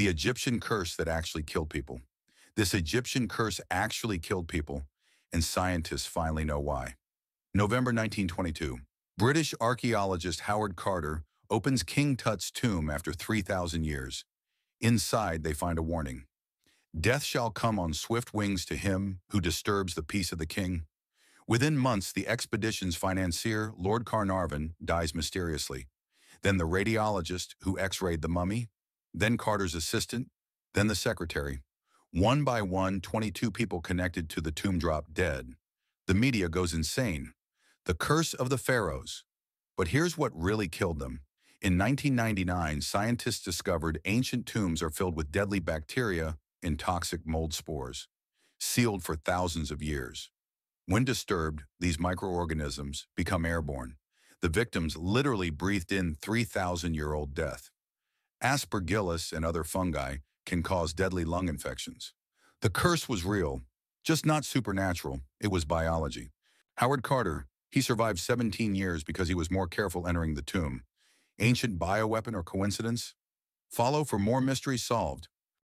The Egyptian curse that actually killed people. This Egyptian curse actually killed people, and scientists finally know why. November 1922. British archaeologist Howard Carter opens King Tut's tomb after 3,000 years. Inside, they find a warning. Death shall come on swift wings to him who disturbs the peace of the king. Within months, the expedition's financier, Lord Carnarvon, dies mysteriously. Then the radiologist who x-rayed the mummy, then Carter's assistant, then the secretary. One by one, 22 people connected to the tomb drop dead. The media goes insane. The curse of the pharaohs. But here's what really killed them. In 1999, scientists discovered ancient tombs are filled with deadly bacteria and toxic mold spores, sealed for thousands of years. When disturbed, these microorganisms become airborne. The victims literally breathed in 3,000-year-old death. Aspergillus and other fungi can cause deadly lung infections. The curse was real, just not supernatural, it was biology. Howard Carter, he survived 17 years because he was more careful entering the tomb. Ancient bioweapon or coincidence? Follow for more mysteries solved.